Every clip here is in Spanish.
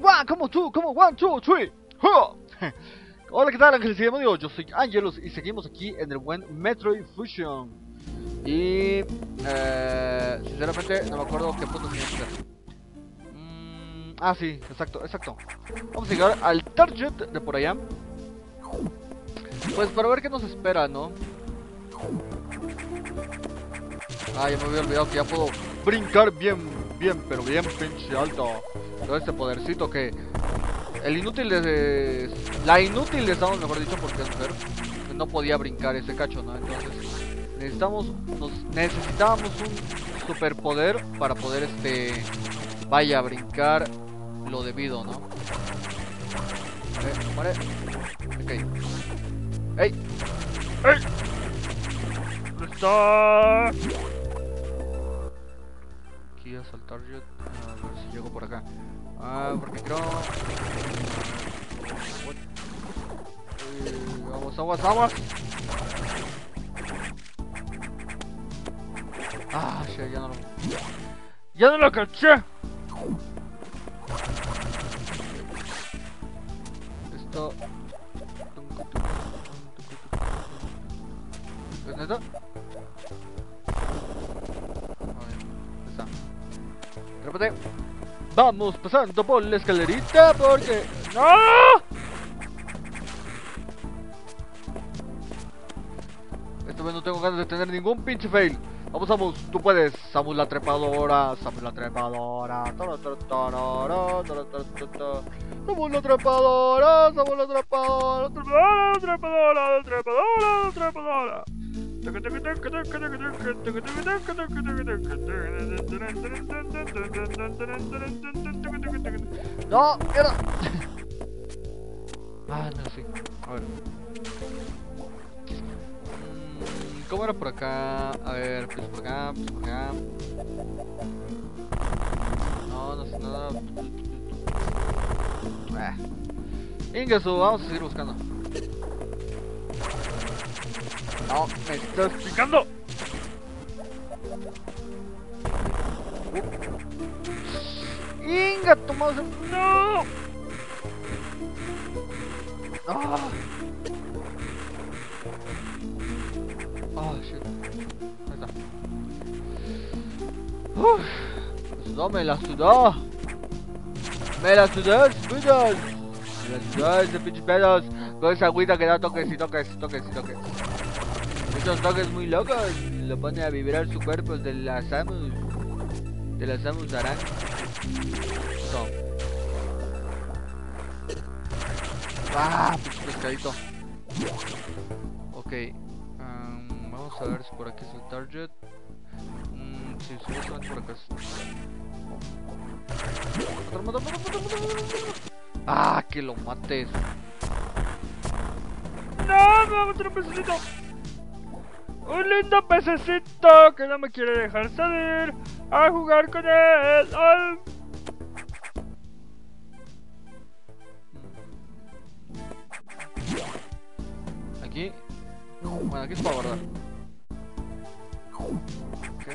One, como two, como one, two, three. Hola, ¿qué tal, Ángeles y Demonios? Yo soy Angelus y seguimos aquí en el buen Metroid Fusion. Y. Eh, sinceramente, no me acuerdo qué punto tenía que hacer. Mm, ah, sí, exacto, exacto. Vamos a llegar al target de por allá. Pues para ver qué nos espera, ¿no? Ah, ya me había olvidado que ya puedo brincar bien, bien, pero bien pinche alto. Todo este podercito que... El inútil de... La inútil de estamos, mejor dicho, porque es mujer. que No podía brincar ese cacho, ¿no? Entonces... Necesitamos... Nos necesitábamos un superpoder para poder, este... Vaya, brincar lo debido, ¿no? Eh, vale. Ok. ¡Ey! ¡Ey! ¿Dónde está? A saltar yo. A ver si llego por acá. Ah, porque creo. Eh, Vamos, aguas, aguas. Ah, shit, ya no lo. ¡Ya no lo caché! Esto. ¿Es neta? Vamos pasando por la escalerita porque... ¡No! Esta vez no tengo ganas de tener ningún pinche fail. Vamos, Samus, tú puedes. Samus la trepadora, Samus la trepadora. Samus la trepadora, Samus la trepadora, trepadora, trepadora, trepadora, trepadora. No, mierda. Ah, no, sí. A ver. Mm, ¿Cómo era por acá? A ver, pues por acá, pues por acá. No, no sé nada. Ah. Vamos a seguir buscando. No, me estás picando. Inga, tomamos No. Ah. Ah, shit. Ahí está. Uf. Sudó, me la sudó. Me la sudó, putos. Me la sudó ese pinche pedos. Con esa agüita que da toques y toques, toques y toques. Esos toques muy locos. Lo pone a vibrar su cuerpo de la Samus. De la Samus Aran. Ah, pescadito. Ok. um, vamos a ver si por aquí es el target. Mm, sí, supuestamente por acá. Ah, que lo mates. No, me va a meter un pececito. Un lindo pececito que no me quiere dejar salir a jugar con él. Aquí. Bueno, aquí es para guardar. Ok.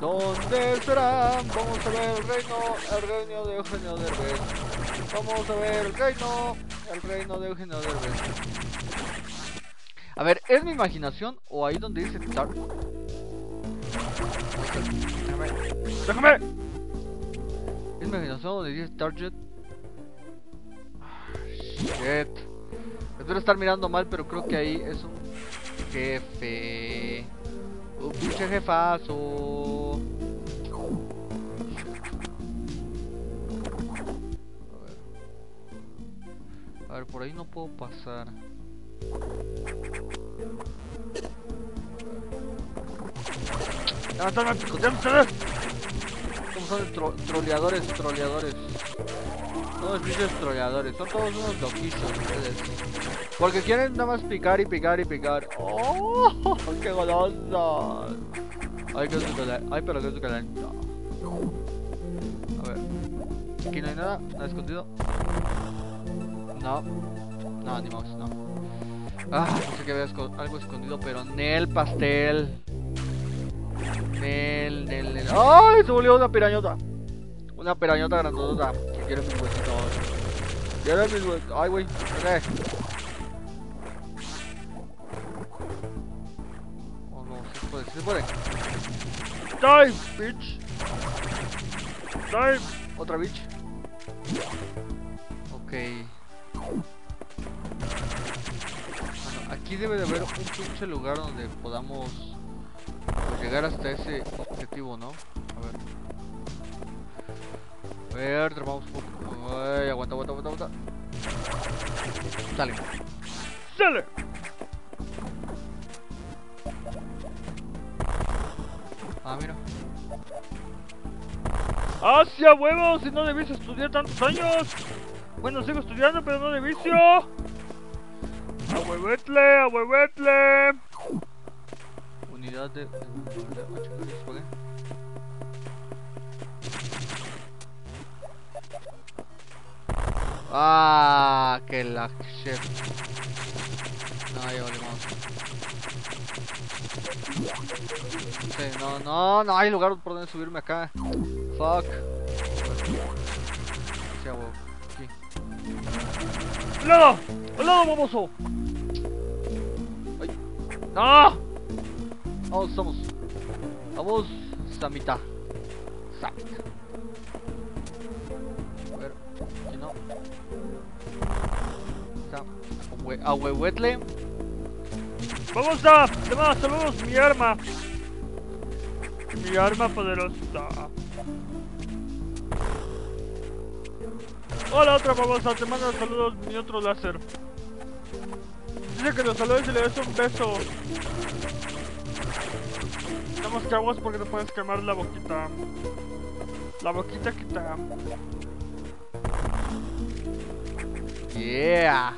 ¿Dónde será? Vamos a ver el reino, el reino de Eugenio Derbez. Vamos a ver el reino, el reino de Eugenio. A ver, ¿es mi imaginación o ahí donde dice start? Déjame. ¡Déjame! ¿Es mi imaginación donde dice target? Ah, Shit. Espero estar mirando mal, pero creo que ahí es un jefe. Un pinche jefazo. Ver, por ahí no puedo pasar. ¿Cómo son tro troleadores, troleadores? Todos pinches troleadores, son todos unos loquitos ustedes. Porque quieren nada más picar y picar y picar. ¡Oh! ¡Qué golosos! Ay, suculento. Ay, pero qué suculento. A ver. Aquí no hay nada, nada escondido. No. No, ni más, no. Ah, pensé que había esco algo escondido, pero Nel pastel. Nel, Nel, Nel. ¡Ay! Se volvió una pirañota. Una pirañota grandota que quiere mis huesitos. Quiere mis huesitos. Ay, güey. ¿Qué? Oh, no, se puede, se puede. Die, bitch. Die. Otra bitch. Ok. Bueno, aquí debe de haber un pinche lugar donde podamos pues, llegar hasta ese objetivo, ¿no? A ver. A ver, trepamos un poco. Ay, aguanta, aguanta, aguanta, aguanta. Sale. ¡Sale! Ah, mira. ¡Hacia huevos! Si no debiste estudiar tantos años. Bueno, sigo estudiando, pero no de vicio. ¡A huevetle! ¡A huevetle! Unidad de... ah. Ah, que la chef. No, ya valimos. Sí, no, no, no hay lugar por donde subirme acá. Fuck. ¡Al lado! ¡Al lado, baboso! Ay. ¡No! Vamos, vamos. Vamos, Samita. Samita. A ver, aquí no. Sam. Ahue- Ahuehuetle. ¡Vamos a! ¡Te saludos! ¡Mi arma! ¡Mi arma poderosa! Hola, otra babosa. Te mando saludos mi otro láser. Dice que los saludes y le des un beso. Que aguas porque te puedes quemar la boquita. La boquita quita. Yeah.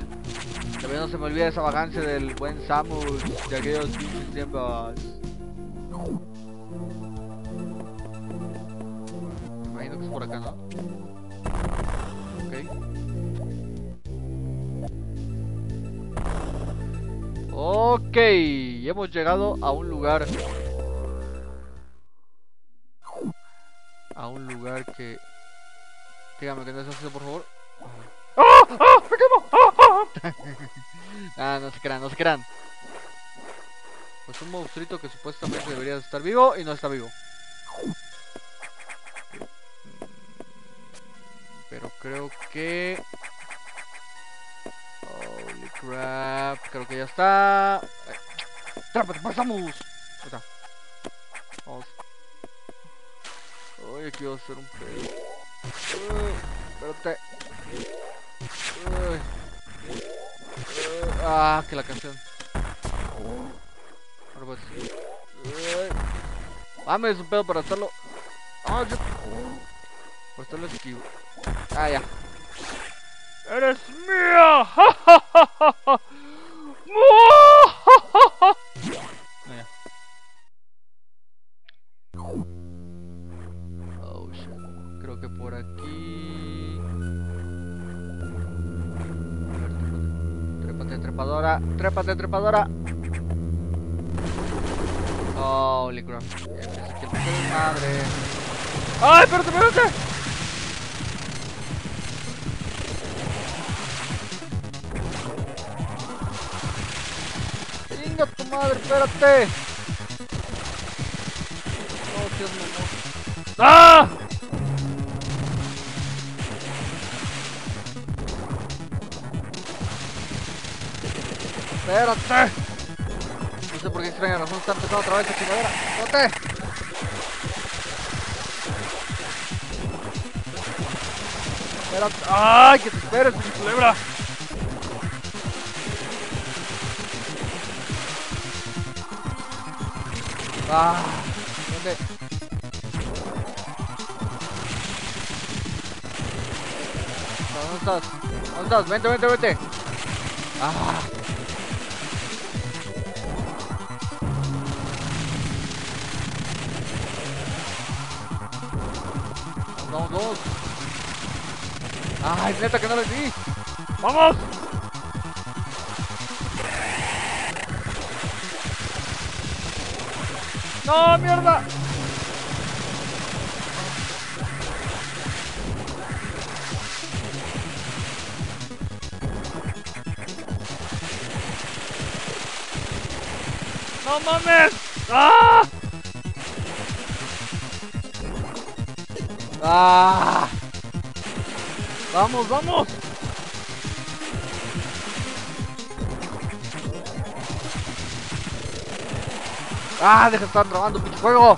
También no se me olvida esa vacancia del buen Samus de aquellos tiempos. Me imagino que es por acá, ¿no? Ok. Hemos llegado a un lugar. A un lugar que. Dígame que no es así, por favor. ¡Ah! ¡Ah! ¡Me quemo! ¡Ah! ¡Ah! Ah, no se crean, no se crean. Pues un monstruito que supuestamente debería estar vivo y no está vivo. Pero creo que... Crap, creo que ya está. Eh, ¡Trápate, pasamos! Ahí está. Vamos. Uy, aquí va a ser un pedo. Espérate. Uy. Eh, ah, que la canción. Ahora pues. Eh, Mames, un pedo para hacerlo. Ah, yo. Para hacerlo esquivo. Ah, ya. ¡Eres mía! Ya. Oh shit. Creo que por aquí. A ver, trépate. Trepadora. Trépate, trepadora. Holy crap. Madre. ¡Ay, espérate, espérate! Madre, espérate! Oh, Dios mío. ¡Ah! ¡Espérate! No sé por qué extraña razón está empezando otra vez esta chingadera. ¡Espérate! Espérate. ¡Ay, que te esperes, culebra! ¡Ah! ¿Dónde? ¿Dónde estás? ¿Dónde estás? Vente, vente, vente. ¡Ah! Vamos, vamos. Ay, neta que no les di. ¡Vamos! ¡No, mierda! ¡No mames! ¡Ah! ¡Ah! ¡Vamos, vamos! ¡Ah! ¡Deja de estar trabando, pinche juego! Ok,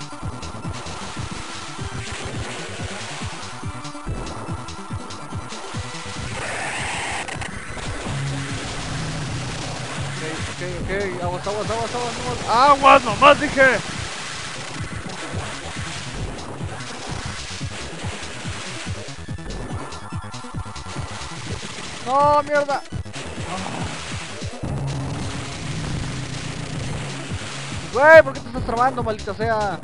ok, aguas, aguas, aguas, aguas. ¡Aguas nomás dije! ¡No, mierda! Güey, ¿por qué te estás trabando, maldita sea?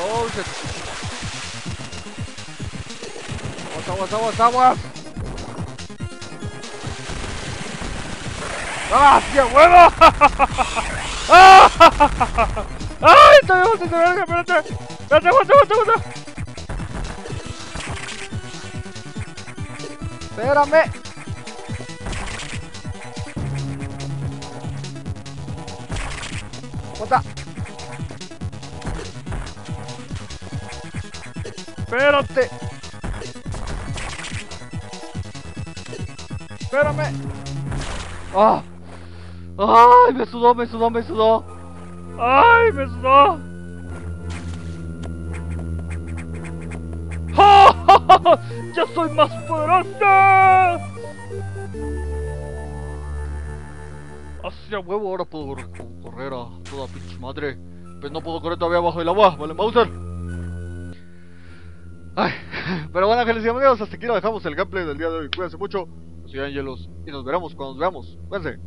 Oh, oh. Aguas, aguas, aguas, aguas. ¡Ah, qué huevo! ¡Ah! ¡Ay, verga! ¡Espérate! ¡Espérate, aguanta, aguanta! Espérame. Aguanta. ¡Espérate! Espérame. ¡Ah! ¡Ay! Me sudó, me sudó, me sudó. ¡Ay, me sudó! Soy más poderosa! Hacia huevo, ahora puedo cor- correr a toda pinche madre. Pero no puedo correr todavía abajo del agua, ¿vale, Mauser? Ay, pero bueno, ángeles y amigos, hasta aquí lo dejamos el gameplay del día de hoy. Cuídense mucho, soy Angelos y nos veremos cuando nos veamos. Cuídense.